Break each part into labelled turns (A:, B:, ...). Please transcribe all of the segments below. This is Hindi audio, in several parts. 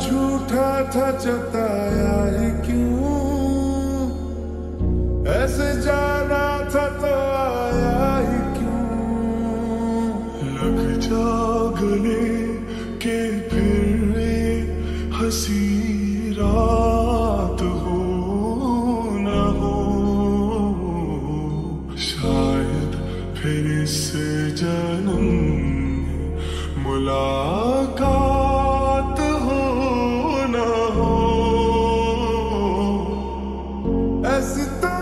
A: झूठा था जताया hesitar.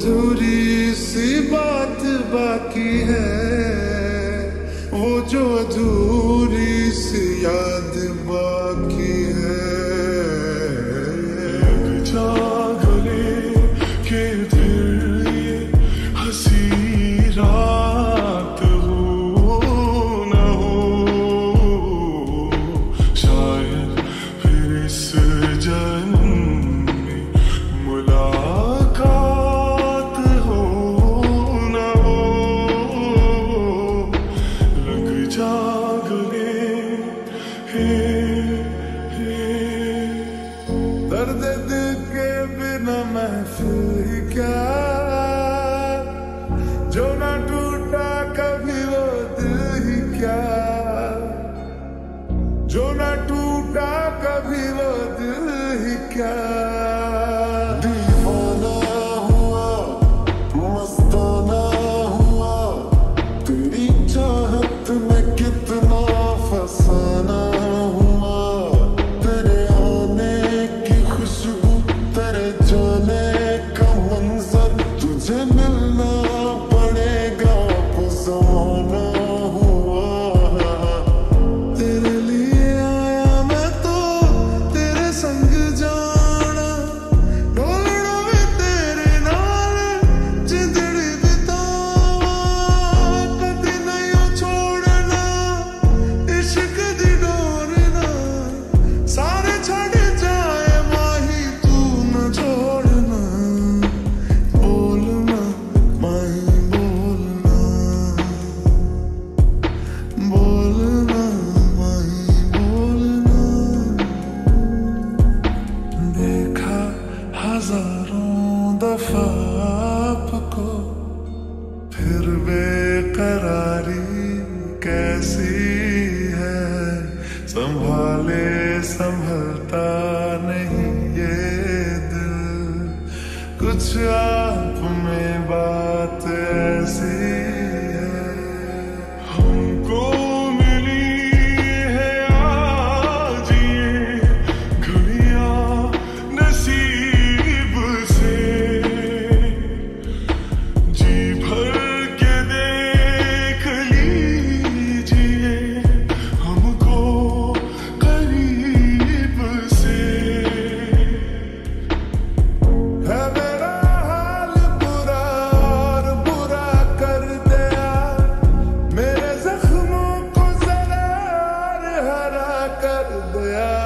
A: अधूरी सी बात बाकी है। वो जो अधूरी Jonah no. संभाले संभलता नहीं ये दिल। कुछ
B: आ Yeah.